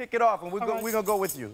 kick it off, and we're, go, right. gonna go with you.